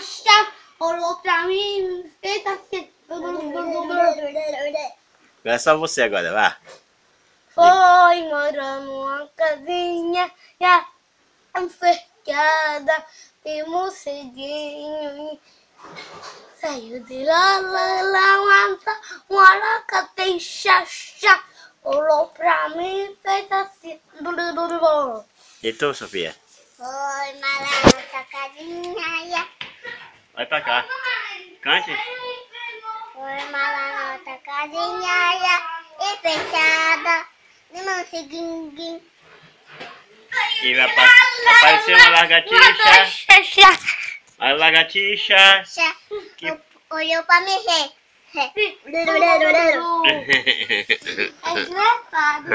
chá, olhou pra mim, fez assim. É só você agora, vá. Foi morar numa casinha já cercada de morceguinho. Saiu de lá, lá, lá, lá, uma laca tem chachá. Olhou pra mim e fez assim. E tu, Sofia? Foi morar nessa casinha. Vai pra cá. Cante. Foi morar nessa casinha e fechada de morceguinho. E vai pa- aparecer uma lagartixa. A lagartixa. Que- Olhou pra mim. É engraçado.